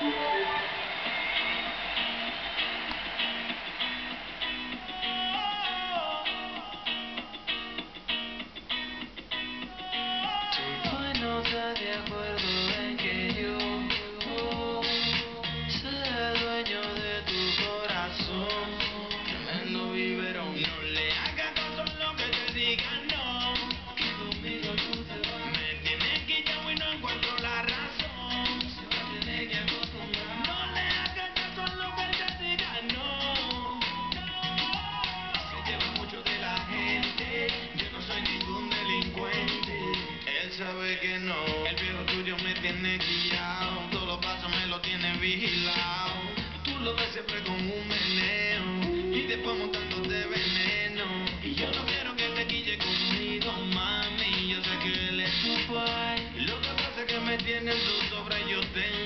Thank you. El viejo tuyo me tiene guiado. Todos los pasos me lo tiene vigilado. Tú lo ves siempre con un meneo. Y después montándote veneno. Y yo no quiero que te guille conmigo, mami. Yo sé que él es tu pai. Lo que pasa es que me tienen tu sobra y yo tengo